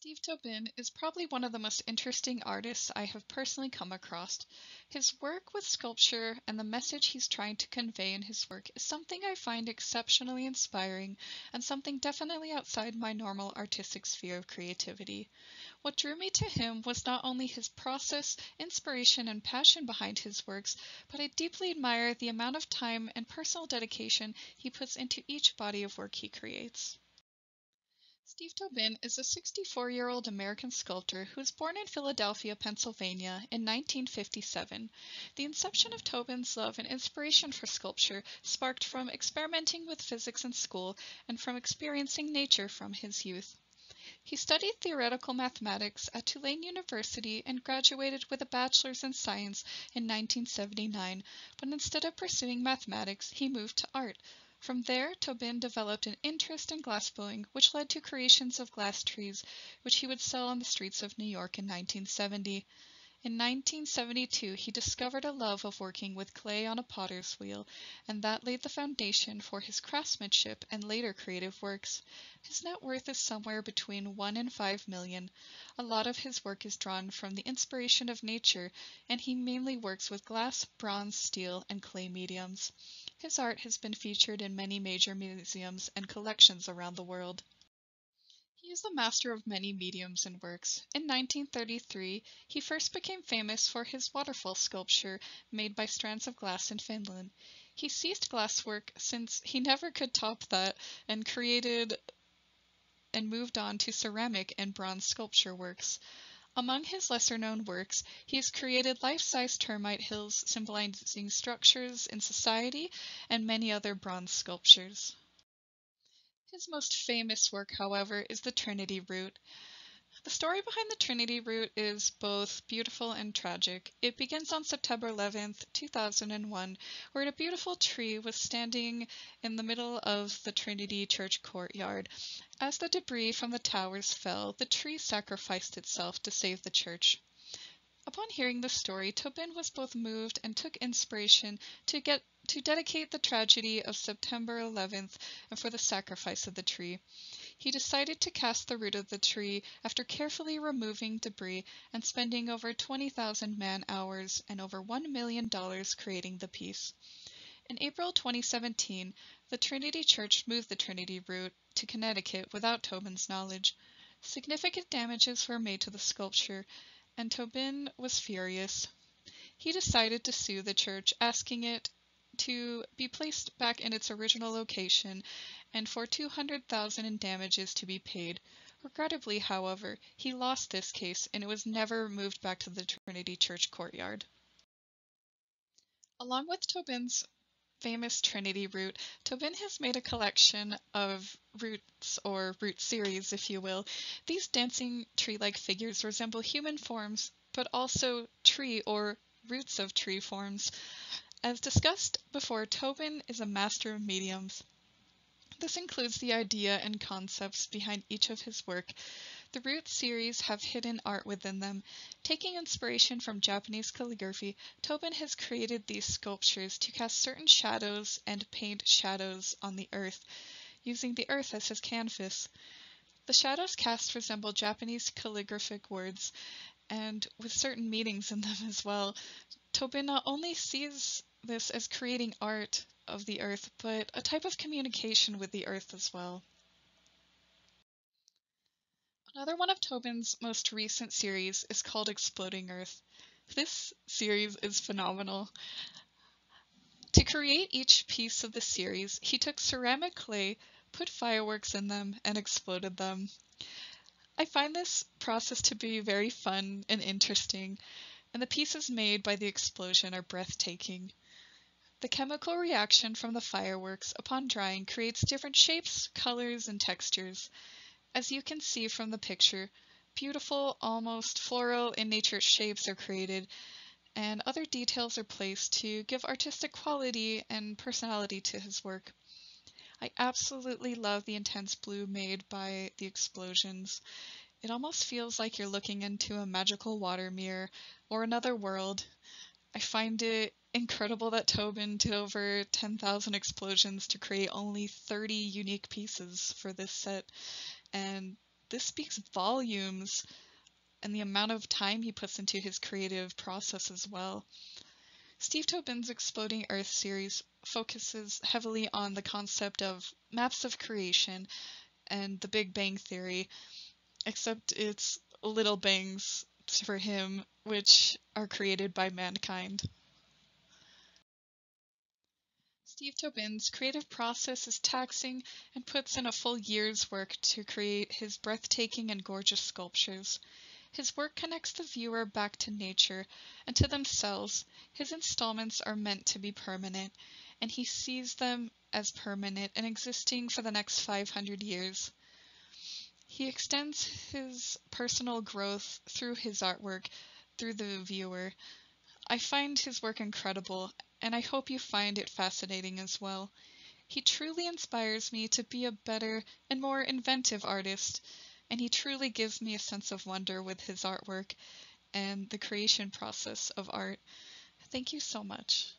Steve Tobin is probably one of the most interesting artists I have personally come across. His work with sculpture and the message he's trying to convey in his work is something I find exceptionally inspiring and something definitely outside my normal artistic sphere of creativity. What drew me to him was not only his process, inspiration, and passion behind his works, but I deeply admire the amount of time and personal dedication he puts into each body of work he creates. Steve Tobin is a 64-year-old American sculptor who was born in Philadelphia, Pennsylvania in 1957. The inception of Tobin's love and inspiration for sculpture sparked from experimenting with physics in school and from experiencing nature from his youth. He studied theoretical mathematics at Tulane University and graduated with a bachelor's in science in 1979, but instead of pursuing mathematics, he moved to art, from there Tobin developed an interest in glassblowing which led to creations of glass trees, which he would sell on the streets of New York in 1970. In 1972 he discovered a love of working with clay on a potter's wheel, and that laid the foundation for his craftsmanship and later creative works. His net worth is somewhere between 1 and 5 million. A lot of his work is drawn from the inspiration of nature, and he mainly works with glass, bronze, steel, and clay mediums. His art has been featured in many major museums and collections around the world. He is the master of many mediums and works. In 1933, he first became famous for his waterfall sculpture made by strands of glass in Finland. He ceased glasswork since he never could top that and created and moved on to ceramic and bronze sculpture works. Among his lesser-known works, he has created life-size termite hills symbolizing structures in society and many other bronze sculptures. His most famous work, however, is the Trinity Root. The story behind the Trinity Root is both beautiful and tragic. It begins on September 11, 2001, where a beautiful tree was standing in the middle of the Trinity Church courtyard. As the debris from the towers fell, the tree sacrificed itself to save the church. Upon hearing the story, Tobin was both moved and took inspiration to get to dedicate the tragedy of September 11th and for the sacrifice of the tree. He decided to cast the root of the tree after carefully removing debris and spending over 20,000 man hours and over $1 million creating the piece. In April 2017, the Trinity Church moved the Trinity root to Connecticut without Tobin's knowledge. Significant damages were made to the sculpture, and Tobin was furious. He decided to sue the church, asking it to be placed back in its original location and for 200,000 in damages to be paid. Regrettably, however, he lost this case and it was never moved back to the Trinity Church courtyard. Along with Tobin's famous Trinity root, Tobin has made a collection of roots or root series, if you will. These dancing tree-like figures resemble human forms, but also tree or roots of tree forms. As discussed before, Tobin is a master of mediums. This includes the idea and concepts behind each of his work. The Root series have hidden art within them. Taking inspiration from Japanese calligraphy, Tobin has created these sculptures to cast certain shadows and paint shadows on the earth, using the earth as his canvas. The shadows cast resemble Japanese calligraphic words, and with certain meanings in them as well. Tobin not only sees this as creating art of the earth, but a type of communication with the earth as well. Another one of Tobin's most recent series is called Exploding Earth. This series is phenomenal. To create each piece of the series, he took ceramic clay, put fireworks in them, and exploded them. I find this process to be very fun and interesting, and the pieces made by the explosion are breathtaking. The chemical reaction from the fireworks upon drying creates different shapes, colors, and textures. As you can see from the picture, beautiful, almost floral in nature shapes are created, and other details are placed to give artistic quality and personality to his work. I absolutely love the intense blue made by the explosions. It almost feels like you're looking into a magical water mirror or another world. I find it incredible that Tobin did over 10,000 explosions to create only 30 unique pieces for this set. And this speaks volumes and the amount of time he puts into his creative process as well. Steve Tobin's Exploding Earth series focuses heavily on the concept of maps of creation and the Big Bang Theory, except it's little bangs for him, which are created by mankind. Steve Tobin's creative process is taxing and puts in a full year's work to create his breathtaking and gorgeous sculptures. His work connects the viewer back to nature and to themselves. His installments are meant to be permanent, and he sees them as permanent and existing for the next 500 years. He extends his personal growth through his artwork, through the viewer. I find his work incredible, and I hope you find it fascinating as well. He truly inspires me to be a better and more inventive artist and he truly gives me a sense of wonder with his artwork and the creation process of art. Thank you so much.